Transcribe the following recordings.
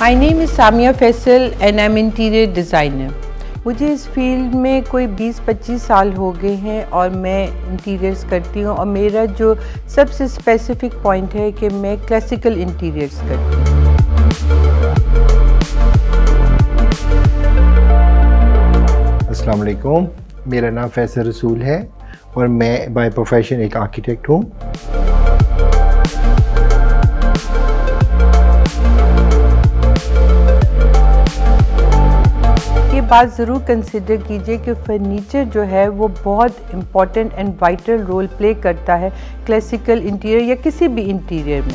Name is Samia Faisal and I am interior designer मुझे इस field में कोई 20-25 साल हो गए हैं और मैं इंटीरियर्स करती हूँ और मेरा जो सबसे स्पेसिफिक पॉइंट है कि मैं क्लासिकल इंटीरियर्स करती हूँ। अस्सलाम वालेकुम। मेरा नाम फैसल रसूल है और मैं बाय प्रोफेशन एक आर्किटेक्ट हूँ। बात ज़रूर कंसिडर कीजिए कि फर्नीचर जो है वो बहुत important and vital role play करता है क्लासिकल इंटीरियर या किसी भी इंटीरियर में।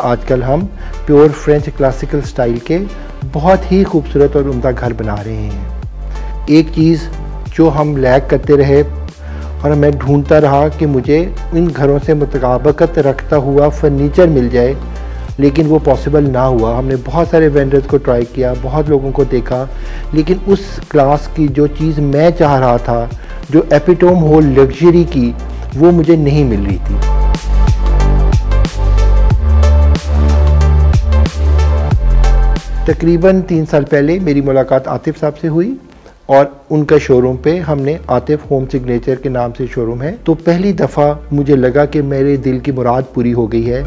आजकल हम प्योर फ्रेंच क्लासिकल स्टाइल के बहुत ही खूबसूरत और उमदा घर बना रहे हैं। एक चीज़ जो हम लैक करते रहे और मैं ढूंढता रहा कि मुझे इन घरों से मुताबकत रखता हुआ फर्नीचर मिल जाए लेकिन वो पॉसिबल ना हुआ। हमने बहुत सारे वेंडर्स को ट्राई किया, बहुत लोगों को देखा। लेकिन उस क्लास की जो चीज़ मैं चाह रहा था, जो एपिटोम हो लग्जरी की, वो मुझे नहीं मिल रही थी। तकरीबन तीन साल पहले मेरी मुलाकात आतिफ साहब से हुई और उनका शोरूम पे हमने आतिफ होम सिग्नेचर के नाम से शोरूम है। तो पहली दफ़ा मुझे लगा कि मेरे दिल की मुराद पूरी हो गई है।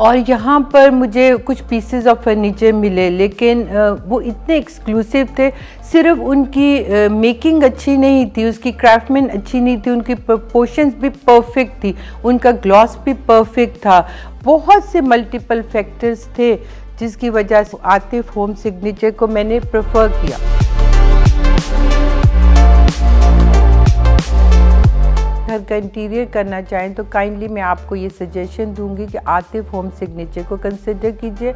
और यहाँ पर मुझे कुछ पीसेस ऑफ़ फर्नीचर मिले, लेकिन वो इतने एक्सक्लूसिव थे। सिर्फ़ उनकी मेकिंग अच्छी नहीं थी, उसकी क्राफ्टमैन अच्छी नहीं थी, उनकी प्रपोर्शंस भी परफेक्ट थी, उनका ग्लॉस भी परफेक्ट था। बहुत से मल्टीपल फैक्टर्स थे, जिसकी वजह से आतिफ होम सिग्नेचर को मैंने प्रेफर किया। घर का इंटीरियर करना चाहें तो काइंडली मैं आपको ये सजेशन दूँगी कि आतिफ होम सिग्नेचर को कंसिडर कीजिए।